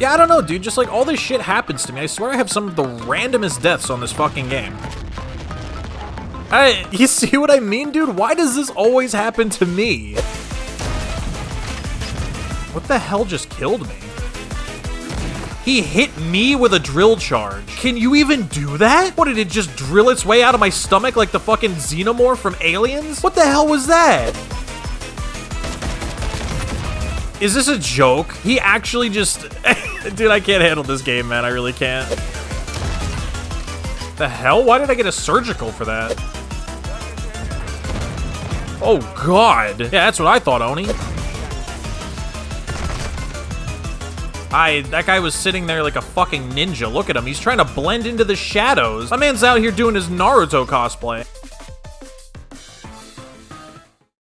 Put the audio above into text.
Yeah, I don't know, dude. Just like all this shit happens to me. I swear I have some of the randomest deaths on this fucking game. I, you see what I mean, dude? Why does this always happen to me? What the hell just killed me? He hit me with a drill charge. Can you even do that? What, did it just drill its way out of my stomach like the fucking xenomorph from Aliens? What the hell was that? Is this a joke? He actually just... Dude, I can't handle this game, man. I really can't. The hell? Why did I get a surgical for that? Oh, God. Yeah, that's what I thought, Oni. I, that guy was sitting there like a fucking ninja. Look at him. He's trying to blend into the shadows. My man's out here doing his Naruto cosplay.